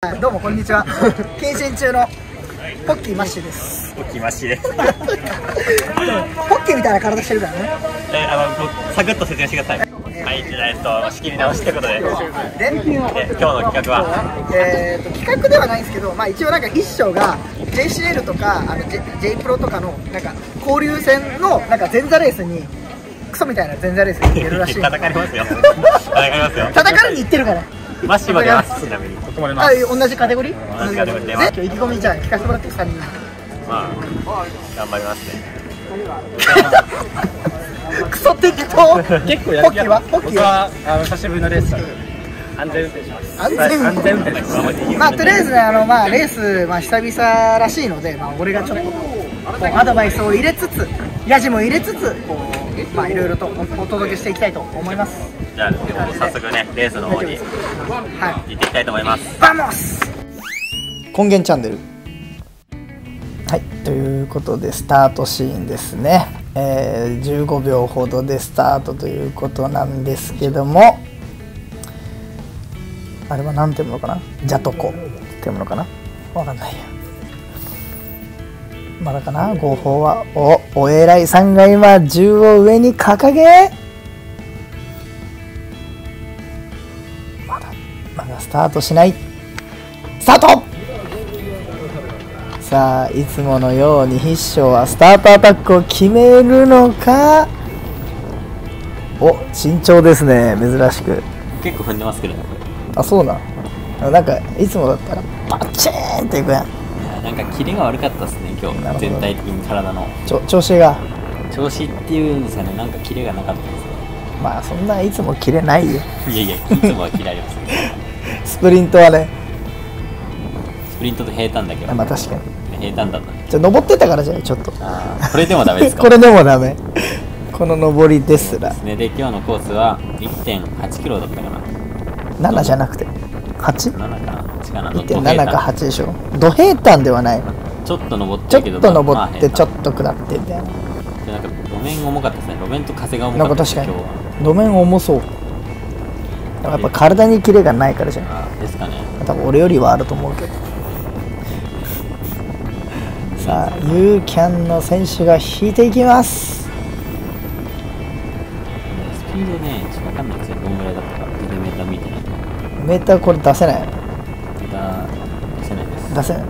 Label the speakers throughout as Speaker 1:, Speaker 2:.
Speaker 1: はいどうもこんにちは謹慎中のポッキーマッシュです
Speaker 2: おきましです。
Speaker 1: ポッキーみたいな体してるからね
Speaker 2: え、あの、サクッと説明してください。はい、じゃあ、えっと、仕切り直しということで、
Speaker 1: で
Speaker 2: え今日の企画は、
Speaker 1: えー、と企画ではないんですけど、まあ、一応なんか一章が JCL とかあの J, J プロとかのなんか交流戦のなんか前座レースにクソみたいな前座レースに出るらしい
Speaker 2: 叩かれますよ。叩かれますよ。
Speaker 1: 叩かれに行ってるから
Speaker 2: マッシュも出ます、ちなみに。ここも出ま
Speaker 1: あ
Speaker 2: す。
Speaker 1: 同じカテゴリー？
Speaker 2: 同じカテゴリー
Speaker 1: で。今日意気込みじゃあ聞かせてもらって3人
Speaker 2: まあ、頑張りますね。
Speaker 1: クソ適当。
Speaker 3: 結構や
Speaker 1: ポッキーは？ポッキー
Speaker 3: 僕
Speaker 1: は
Speaker 3: はあの久しぶりのレースだ安全運転。します
Speaker 1: 安全運転
Speaker 3: 安全運転です。
Speaker 1: まあとりあえずねあのまあレースまあ久々らしいのでまあ俺がちょっとアドバイスを入れつつヤジも入れつつこうまあいろいろとおお届けしていきたいと思います
Speaker 2: じゃあ、早速ね、レースの方に行
Speaker 1: はい。
Speaker 2: っていきたいと思います。
Speaker 1: vamos根源チャンネル。はいということでスタートシーンですね、えー15秒ほどでスタートということなんですけどもあれは何ていうのかな？ジャトコ。っていうのかな？わかんない。やまだかな？合法は。おお偉いさんが今銃を上に掲げスタートしない。スタート。さあいつものように必勝はスタートアタックを決めるのか。お慎重ですね。珍しく。
Speaker 2: 結構踏んでますけどね、こ
Speaker 1: あそうな。なんかいつもだったらパチーンっていくやん。
Speaker 2: なんか、キレが悪かったですね、今日。全体的に体の。
Speaker 1: ちょ調子が。
Speaker 2: 調子っていうんですかね、なんかキレがなかったですね。
Speaker 1: まあそんないつも切れないよ。
Speaker 2: いやいや、いつもはキレありますけど。
Speaker 1: スプリントはね。
Speaker 2: スプリントと平坦だけど、
Speaker 1: まあ確かに。
Speaker 2: 平坦だったね。
Speaker 1: じゃあ登ってたからじゃないちょっと。
Speaker 2: これでもダメですか？
Speaker 1: これでもダメ。この登りですら。
Speaker 2: ね、で今日のコースは1.8キロだったかな。
Speaker 1: 7じゃなくて。8?
Speaker 2: 7かな。8かな。の
Speaker 1: 1.7か8でしょ。土平坦ではない。
Speaker 2: ちょっと登って
Speaker 1: ちょっと登ってちょっ
Speaker 2: と
Speaker 1: と下ってみたいな。
Speaker 2: なんか路面重かったですね。路面と風が重
Speaker 1: なん
Speaker 2: かった
Speaker 1: か確かに。
Speaker 2: 今日は。
Speaker 1: 路面重そうでもやっぱ体にキレがないからじゃない
Speaker 2: ですかね。
Speaker 1: 多分俺よりはあると思うけど。さあユーキャンの選手が引いていきます。
Speaker 2: スピードねちょっと分かんないですよ。どんぐらいだったか。ビデオメーター見てない。と
Speaker 1: メーターこれ出せない。
Speaker 2: メーター出せないです。
Speaker 1: 出せない。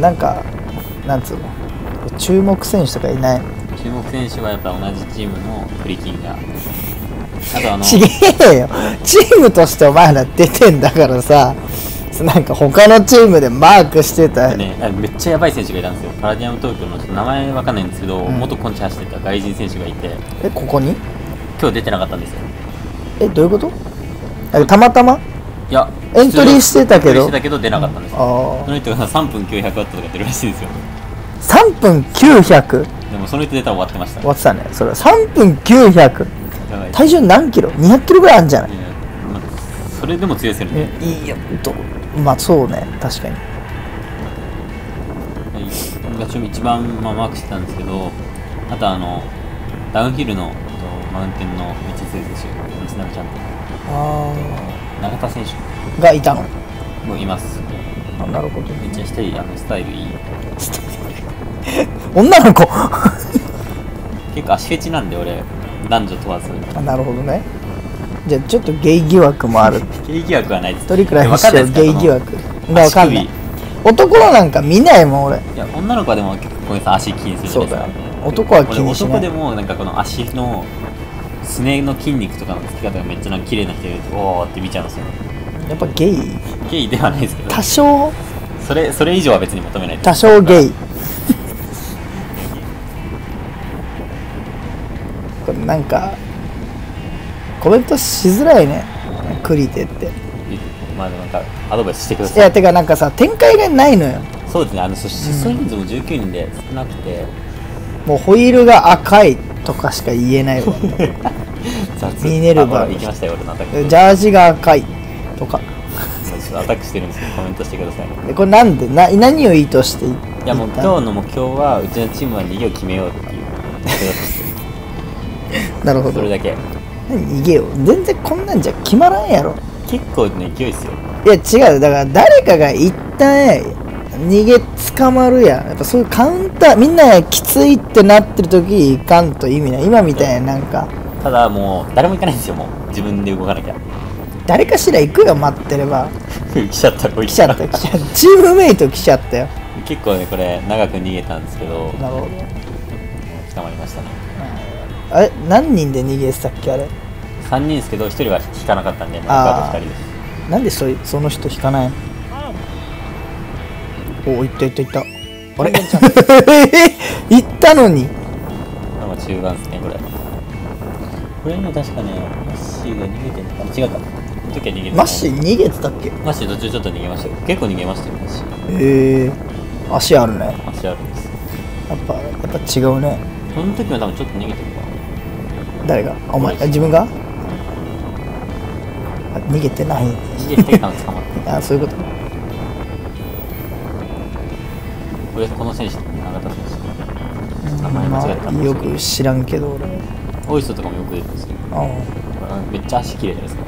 Speaker 1: なんかなんつうの？注目選手とかいない？
Speaker 2: 注目選手はやっぱ同じチームのクリキンがあとあの
Speaker 1: ちげえよ。チームとしてお前ら出てんだからさ。なんか他のチームでマークしてた、
Speaker 2: ね、あめっちゃやばい選手がいたんですよ。パラディアム東京の名前わかんないんですけど、
Speaker 1: ん。
Speaker 2: 元コンチ走ってた外人選手がいて。
Speaker 1: えここに？
Speaker 2: 今日出てなかったんですよ。
Speaker 1: えどういうこと？えたまたま？
Speaker 2: いや
Speaker 1: エントリーしてたけど？
Speaker 2: エントリーしてたけど出なかったんですよ。
Speaker 1: あ
Speaker 2: その人が3分900ワットとか出るらしいんですよ。
Speaker 1: あ3分900
Speaker 2: でもその人出たら終わってました。
Speaker 1: 終わってたね。それは3分900
Speaker 2: やばい
Speaker 1: 体重何キロ？200キロぐらいあるんじゃない？
Speaker 2: まあそれでも強いですよね、
Speaker 1: いいよ。どまあそうね。確かに。
Speaker 2: はい、が一番、まあ、マークしてたんですけどあとあのダウンヒルのとマウンテンのめっちゃ強い選手西永ちゃんと。
Speaker 1: あ
Speaker 2: 永田選手。
Speaker 1: あがいたの？
Speaker 2: もいます。
Speaker 1: あなるほど。
Speaker 2: めっちゃ一人あのスタイルいい。
Speaker 1: 女の子？
Speaker 2: 結構足フェチなんで俺男女問わず。
Speaker 1: あなるほどね。じゃあちょっとゲイ疑惑もある。
Speaker 2: ゲイ疑惑はないです。
Speaker 1: 一人くらい
Speaker 2: わかんないですか？
Speaker 1: ゲイ疑惑。がわかんない。
Speaker 2: 足
Speaker 1: 男のなんか見ないもん俺。
Speaker 2: 首いや女の子はでも結構こういうさ足気にするじゃないですか。
Speaker 1: そうだよ男は気にしない。
Speaker 2: 俺男でもなんかこの足のすねの筋肉とかのつき方がめっちゃなんか綺麗な人いるとおーって見ちゃうんですよ。
Speaker 1: やっぱゲイ。
Speaker 2: ゲイではないですけど。
Speaker 1: 多少。
Speaker 2: それそれ以上は別に求めない
Speaker 1: 多少ゲイこれなんかコメントしづらいね。クリテって。
Speaker 2: まあなんかアドバイスしてくだ
Speaker 1: い
Speaker 2: さい。
Speaker 1: やてかなんかさ展開がないのよ。
Speaker 2: そうですね。あのそ疾走人数も19人で少なくて、
Speaker 1: もうホイールが赤いとかしか言えないわ。
Speaker 2: 雑。
Speaker 1: ミネルヴァ
Speaker 2: あほら行きましたよ俺のアタック。
Speaker 1: ジャージが赤いとか。
Speaker 2: ちょっとアタックしてるんですけどコメントしてください。
Speaker 1: でこれなんで？な何を意図してい
Speaker 2: いやもう今日の目標はうちのチームは逃げを決めようっていう
Speaker 1: なるほど。
Speaker 2: それだけ。
Speaker 1: 何逃げよう。全然こんなんじゃ決まらんやろ。
Speaker 2: 結構ね勢いですよ。
Speaker 1: いや違う。だから誰かが一旦逃げ捕まるやん。やっぱそういうカウンターみんなきついってなってる時行かんと意味ない。今みたいななんか。
Speaker 2: ただもう誰も行かないんですよもう。自分で動かなきゃ。
Speaker 1: 誰かしら行くよ待ってれば。
Speaker 2: 来ちゃった
Speaker 1: 来ちゃった来ちゃった。チームメイト来ちゃったよ。
Speaker 2: 結構ねこれ長く逃げたんですけど。
Speaker 1: なるほど。
Speaker 2: 捕まりましたね
Speaker 1: あれ何人で逃げてたっけあれ
Speaker 2: ？3人ですけど1人は引かなかったんで残
Speaker 1: あ
Speaker 2: と2人です。
Speaker 1: なんでそいその人引かないの？お行った行った行った。あれ？行ったのに。
Speaker 2: まあ中盤ですねこれ。これも確かねマッシーが逃げてんのかな違った。この時は逃げて
Speaker 1: マッシー逃げてたっけ？
Speaker 2: マッシー途中ちょっと逃げましたよ。結構逃げましたよマッシー。
Speaker 1: へえ。足あるね。
Speaker 2: 足あるんです。
Speaker 1: やっぱやっぱ違うね。
Speaker 2: この時は多分ちょっと逃げてる。か
Speaker 1: 誰が？あお前あ自分が？あ逃げてない。
Speaker 2: な逃げてたの捕まって
Speaker 1: あそういうこと？
Speaker 2: これこの選手永田選手名前間違えた
Speaker 1: よ。く知らんけど俺。
Speaker 2: オイストとかもよく出てるんですよ
Speaker 1: あ
Speaker 2: めっちゃ足綺麗じゃないですか。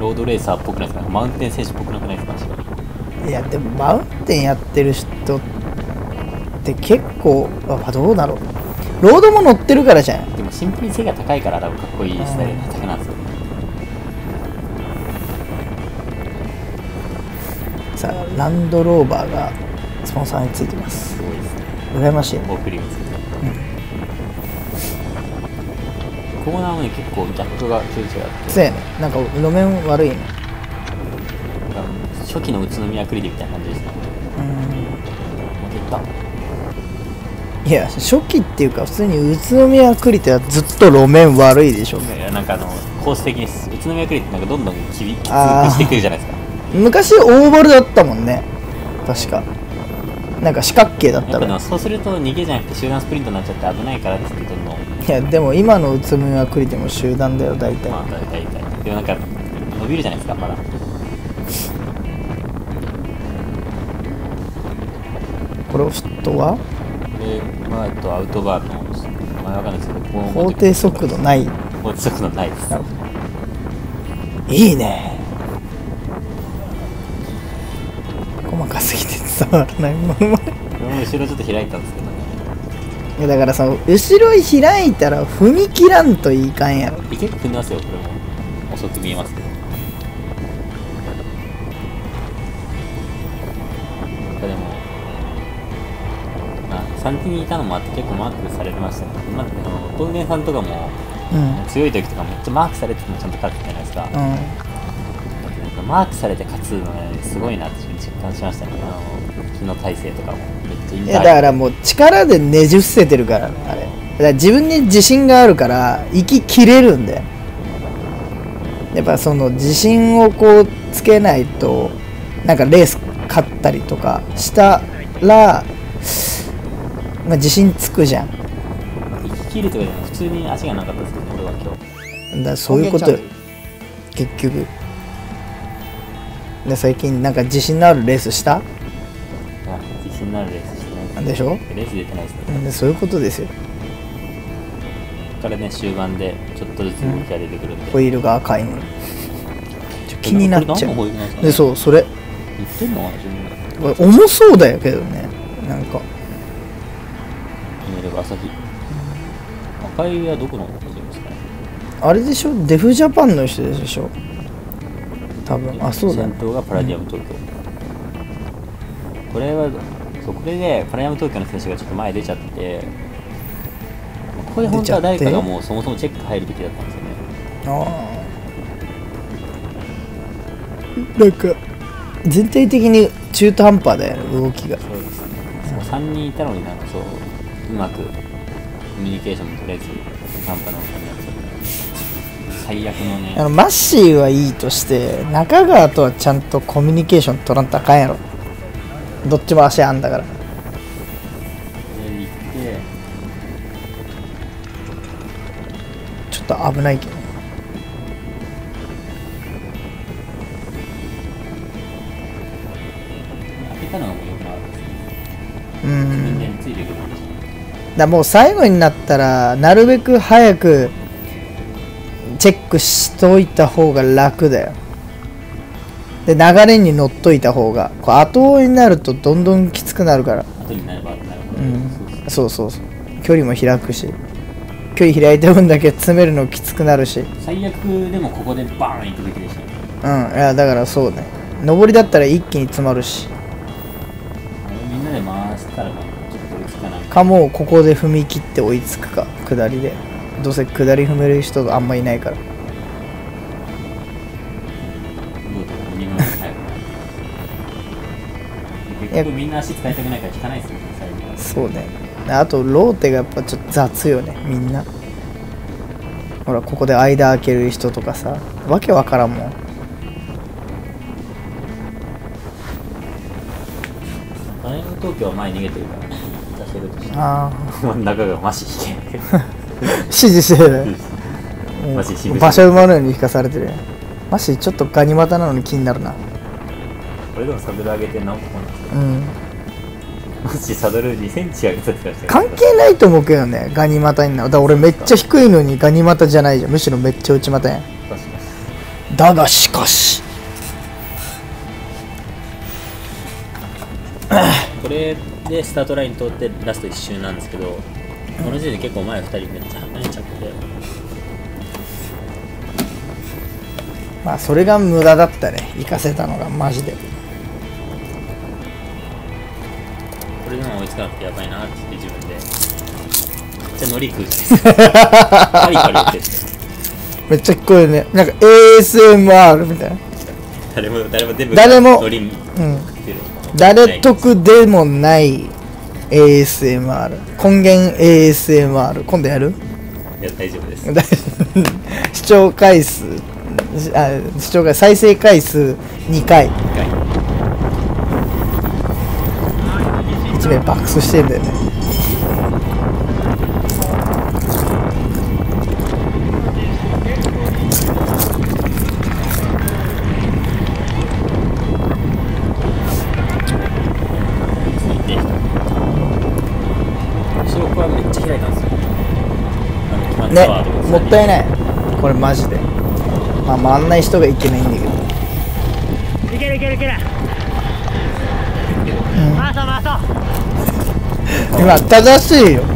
Speaker 2: ロードレーサーっぽくないですか？マウンテン選手っぽくなくないですか足が。
Speaker 1: いやでもマウンテンやってる人って結構あどうだろうロードも乗ってるからじゃん。
Speaker 2: でもシンプルに背が高いから多分かっこいいスタイルの高なんですよ
Speaker 1: さあランドローバーがスポンサーについてます。
Speaker 2: すごいですね。
Speaker 1: 羨ましい。ね
Speaker 2: オープリングですねコーナーもね結構ギャップがちょいちょいあって。
Speaker 1: そうやね。なんか路面悪いね。
Speaker 2: 初期の宇都宮クリティみたいな感じですね。
Speaker 1: うん。
Speaker 2: もう蹴った
Speaker 1: いや初期っていうか普通に宇都宮クリテはずっと路面悪いでしょ
Speaker 2: いやなんかあのコース的に宇都宮クリティなんかどんどんきびきつくしてくるじゃないですか。
Speaker 1: 昔オーバルだったもんね。確か。なんか四角形だっ
Speaker 2: やっぱで
Speaker 1: たら
Speaker 2: もそうすると逃げじゃなくて集団スプリントになっちゃって危ないからですってどんどん
Speaker 1: いやでも今の宇都宮クリテも集団だよ大体。
Speaker 2: まあ大体でもなんか伸びるじゃないですかまだ。
Speaker 1: これをフットは？
Speaker 2: でまあえっとアウトバーの名前わかんないですけど
Speaker 1: 法定速度ない。
Speaker 2: 法定速度ないです。
Speaker 1: いいね。細かすぎて伝わらないものまで
Speaker 2: これも後ろちょっと開いたんですけど。ね
Speaker 1: いやだからその後ろ開いたら踏み切らんといかんやろ。
Speaker 2: で結構踏んでますよこれも。遅く見えますけど3人にいたのもあって結構マークされてましたね。まああの東電さんとかも
Speaker 1: うん。
Speaker 2: 強い時とかめっちゃマークされててもちゃんと勝ってたじゃないですか、
Speaker 1: うん。
Speaker 2: なんかマークされて勝つのねすごいなって実感しましたね。あの昨日体勢とかもめっちゃ
Speaker 1: い
Speaker 2: ター
Speaker 1: やだからもう力でねじ伏せてるからねあれ。だから自分に自信があるから息切れるんだよ。やっぱその自信をこうつけないとなんかレース勝ったりとかしたら、まあ、自信つくじゃん。
Speaker 2: 切るとか普通に足がなかったですけど俺は今日。
Speaker 1: らそういうことよ。結局。で最近なんか自信のあるレースした？
Speaker 2: あ自信のあるレースしてない
Speaker 1: でしょ？
Speaker 2: レース出てないですね。
Speaker 1: でそういうことですよ。
Speaker 2: からね終盤でちょっとずつ動きが出てくるんで、
Speaker 1: ホイールが赤いの。気になっちゃう。
Speaker 2: でね？
Speaker 1: でそうそれ。
Speaker 2: 言ってんの
Speaker 1: 重そうだよけどね。なんか
Speaker 2: 見れば朝日。赤いはどこのチームですかね？
Speaker 1: あれでしょ？デフジャパンの人でしょ？多分。あそうだ。
Speaker 2: 先
Speaker 1: ね
Speaker 2: 頭がパラディアム東京、これはそうこれでパラディアム東京の選手がちょっと前出ちゃってここで本当は誰かがもうそもそもチェック入るべきだったんですよね。
Speaker 1: ああなんか全体的に中途半端だよね動きが。
Speaker 2: そうですね。そう3人いたのになんかそううまくコミュニケーションも取れず半端なことになっちゃって最悪のね。
Speaker 1: あのマッシーはいいとして中川とはちゃんとコミュニケーション取らんとあかんやろ。どっちも足あんだから。
Speaker 2: で行って。
Speaker 1: ちょっと危ないけどね
Speaker 2: か
Speaker 1: らもう最後になったらなるべく早くチェックしといた方が楽だよ。で流れに乗っといた方がこう後追いになるとどんどんきつくなるから。
Speaker 2: 後になればなるほど、
Speaker 1: うん。そうそうそう。距離も開くし。距離開いた分だけ詰めるのきつくなるし。
Speaker 2: 最悪でもここでバーン行くべきでしたね
Speaker 1: うん。いやだからそうね。上りだったら一気に詰まるし。
Speaker 2: みんなで回したらまあちょっと追いつか
Speaker 1: もうここで踏み切って追いつくか下りで。どうせ下り踏める人あんまいないから。
Speaker 2: どうぞ2分早く結局みんな足使いたくないから引かないですよね
Speaker 1: そうね。あとローテがやっぱちょっと雑よねみんな。ほらここで間開ける人とかさ。わけわからんもん。
Speaker 2: パライム東京は前に逃げてるから出せるとして
Speaker 1: あ
Speaker 2: 真ん 中がマシ引け
Speaker 1: あ 指示してる
Speaker 2: マジしんどい
Speaker 1: 馬のように引かされてる。マシちょっとガニ股なのに気になるな。
Speaker 2: これでもサドル上げて何個か
Speaker 1: うん。
Speaker 2: もしサドル2センチ上げたとしたら
Speaker 1: 関係ないと思うけどねガニ股になる。だ俺めっちゃ低いのにガニ股じゃないじゃん。むしろめっちゃ内股やん。だがしかし。
Speaker 2: これでスタートライン通ってラスト1周なんですけどこの時点で結構前2人めっちゃ離れちゃって。
Speaker 1: まあそれが無駄だったね。行かせたのがマジで。
Speaker 2: これでも追いつかなくてやばいなって言って自分で。めっちゃ乗り食う って。て
Speaker 1: めっちゃ聞こえるね。なんか ASMR みたいな。
Speaker 2: 誰も誰も全部
Speaker 1: 誰も
Speaker 2: 乗り
Speaker 1: うん誰得でもない ASMR 根源 ASMR 今度やる？
Speaker 2: いや大丈夫です。
Speaker 1: だ 視聴回数。あ視聴回再生回数2回。
Speaker 2: 一回。
Speaker 1: 1名爆走してんだよねねもったいない。これマジで。まあ回んない人がいけないんだけど。
Speaker 3: いけるいけるいける。回そう回そう。
Speaker 1: 今正しいよ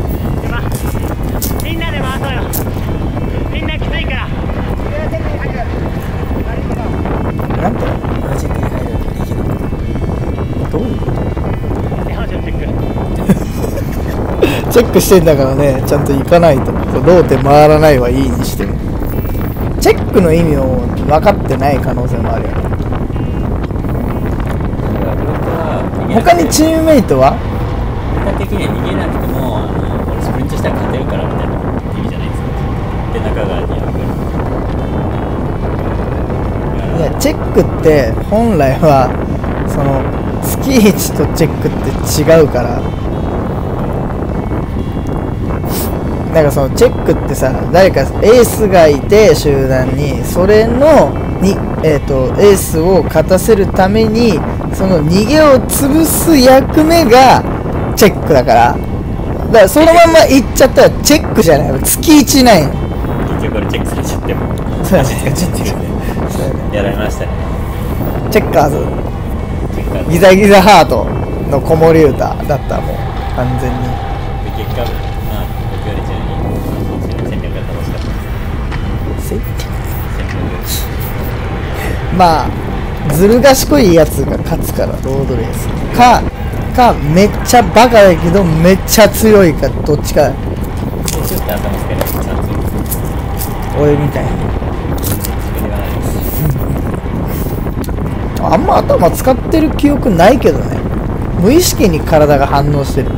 Speaker 3: チェック
Speaker 1: してんだからねちゃんと行かないと。ローテ回らないはいいにしてもチェックの意味を分かってない可能性もあるよね。他にチームメイトは？
Speaker 2: 結果的には逃げなくてもあの俺スプリントしたら勝てるからみたいな意味じゃないですか。で中川には
Speaker 1: いやチェックって本来はその月1とチェックって違うからなんかそのチェックってさ誰かエースがいて集団にそれのに、えー、とエースを勝たせるためにその逃げを潰す役目がチェックだから。だからそのまま行っちゃったらチェックじゃない。月1ないの
Speaker 2: 結局これチェックされちゃっても。
Speaker 1: そうやね。
Speaker 2: 足使っちゃってるんで
Speaker 1: や
Speaker 2: られましたね。
Speaker 1: チェッカーズ。
Speaker 2: チェッカー
Speaker 1: ギザギザハートの子守歌だったもう。完全に。
Speaker 2: で結果です戦略
Speaker 1: まあずる賢いやつが勝つからロードレース。かかめっちゃバカだけどめっちゃ強いかどっちか。俺みたい
Speaker 2: な
Speaker 1: あんま頭使ってる記憶ないけどね。無意識に体が反応してる。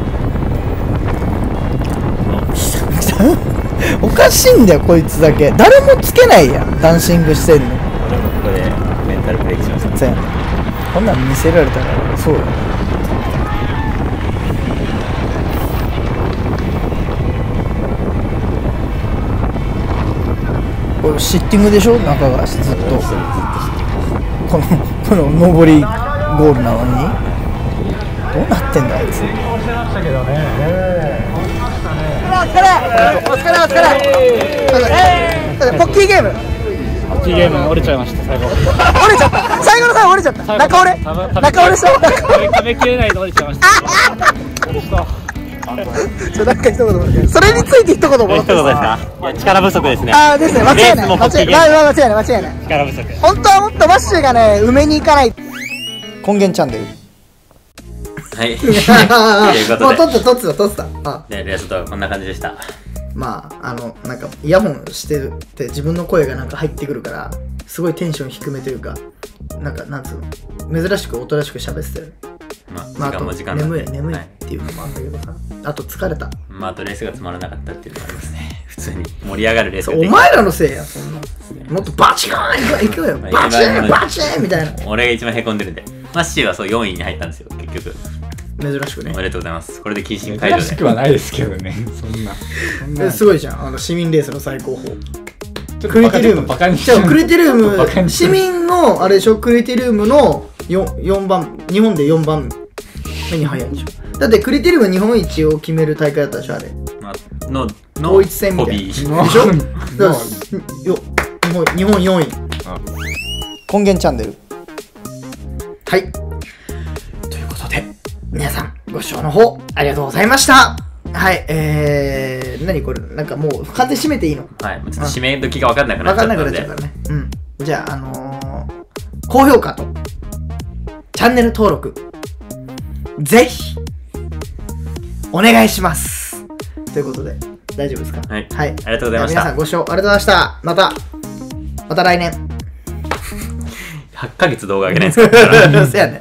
Speaker 1: おかしいんだよこいつだけ。誰もつけないやんダンシングしてんの。
Speaker 2: 俺もここでメンタルブレイクしました。
Speaker 1: そうやねこんなん見せられたらそうよこれシッティングでしょ？中川ずっと
Speaker 2: ずっと。
Speaker 1: このこの上りゴールなのに。どうなってんだあいつお疲れ。お疲れお疲れ。ポッキーゲーム。
Speaker 4: 1ゲーム折れちゃいました最後。
Speaker 1: 折れちゃった。最後の最後折れちゃった。中折れ。中折れした
Speaker 4: 食べきれないで折れちゃいました。
Speaker 1: ちょなんか一言それについて一言もら
Speaker 2: 一
Speaker 1: っていいですか
Speaker 2: 言ですか？いや力不足ですね。
Speaker 1: ああですね。間違いない。間違いない。間違いない間違いない。
Speaker 2: 力不足。
Speaker 1: 本当はもっとマッシュがね埋めに行かない。根源チャンネル
Speaker 2: はい。ということで。
Speaker 1: もう撮ってた撮ってた撮ってたあ。
Speaker 2: でレースとこんな感じでした。
Speaker 1: まああのなんかイヤホンしてるって自分の声がなんか入ってくるからすごいテンション低めというかなんかなんつうの珍しくおとなしく喋ってたよ
Speaker 2: ま
Speaker 1: まあ、あと
Speaker 2: あ時間も時間なんで。
Speaker 1: 眠い眠いっ
Speaker 2: はい
Speaker 1: ていうのもあるんだけどさ、あと疲れた。
Speaker 2: まああとレースがつまらなかったっていうのもありますね。普通に。盛り上がるレース
Speaker 1: お前らのせいやそんな。もっとバチコーン行くよ。
Speaker 2: まあ
Speaker 1: バチーンバチーンみたいな。
Speaker 2: 俺が一番へこんでるんで。マッシーはそう4位に入ったんですよ結局
Speaker 1: 珍しくね。
Speaker 2: おめでとうございます。これで謹慎解除で。
Speaker 4: 珍しくはないですけどね。そんな。そんな。
Speaker 1: えすごいじゃん。あの市民レースの最高峰。クリティルーム。
Speaker 4: バカにし
Speaker 1: じゃあクリティルー
Speaker 4: バカにし
Speaker 1: ム。市民のあれでしょ？クリティルームの 4, 4番日本で4番目に早いでしょ。だってクリティルーム日本一を決める大会だったでしょあれ。
Speaker 2: まあのの
Speaker 1: 統一戦みたいな。でしょ？
Speaker 4: もう
Speaker 1: だからよ日本日本4位。根源チャンネル。はい皆さんご視聴の方ありがとうございました。はいえー、何これなんかもう完全に締めていいの？
Speaker 2: はいちょっと締め時が分かんなくなっちゃったんで。
Speaker 1: なっちゃうからね。うん。じゃああのー、高評価とチャンネル登録ぜひお願いします。ということで大丈夫ですか？
Speaker 2: はい。
Speaker 1: はい、
Speaker 2: ありがとうございました。
Speaker 1: 皆さんご視聴ありがとうございました。またまた来年。
Speaker 2: 8ヶ月動画上げないんですか？
Speaker 1: そやね